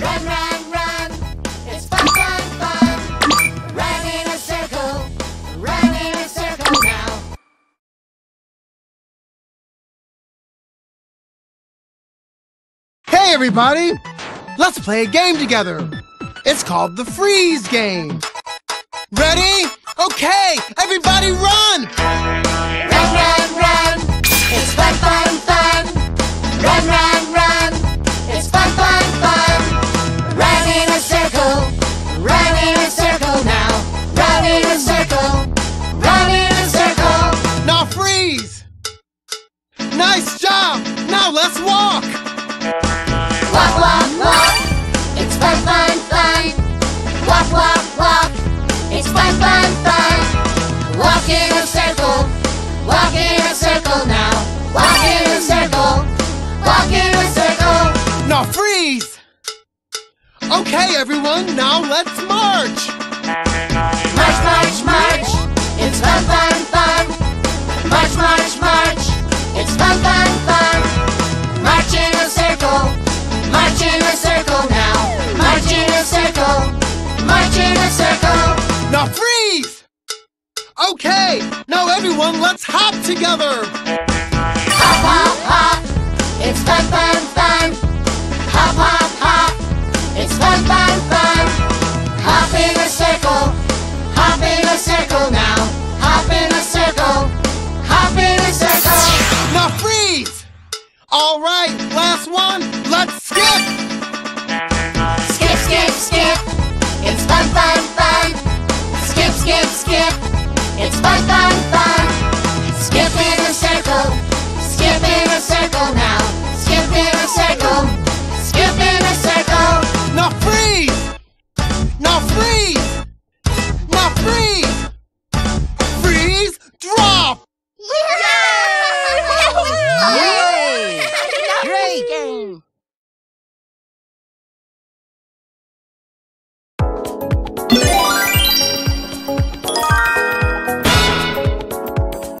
Run, run, run. It's fun, fun, fun. Run in a circle. Run in a circle now. Hey, everybody! Let's play a game together. It's called the Freeze Game. Ready? Okay, everybody run! Run, run, run. It's fun, fun, fun. Run, run, Nice job! Now let's walk! Walk, walk, walk. It's fun, fun, fun. Walk, walk, walk. It's fun, fun, fun. Walk in a circle. Walk in a circle now. Walk in a circle. Walk in a circle. Now freeze! Okay, everyone, now let's march! It's fun, fun, fun. March in a circle. March in a circle now. March in a circle. March in a circle. Now freeze! Okay, now everyone, let's hop together!